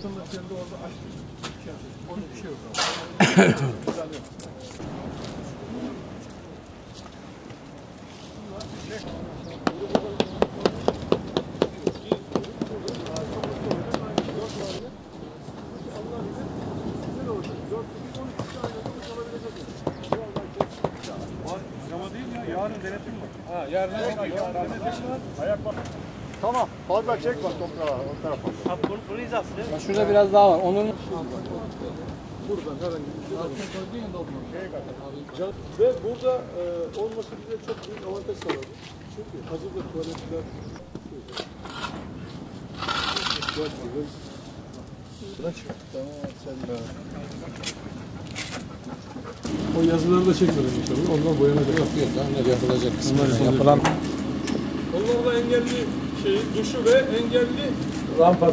Yaptığımız yerinde orada açtık. Onun bir şey yok. Ama değil ya, yarın denetim var. Ha, yarın, yarın, yarın denetim var. Ayak bak. Tamam. Fazla çek bak toprağa o tarafa. Şurada biraz daha var. Onun Ve burada e, olması bize çok büyük avantaj sağladı. Çünkü hazırda tuvaletler Dört gibi. Bırak. Tamam sen de. O yazıları da çekmedim inşallah. Ondan boyanacak. yok yok daha ne yapılacak kısmı. Yapılan Onlar da engelli şey, duşu ve engelli rampa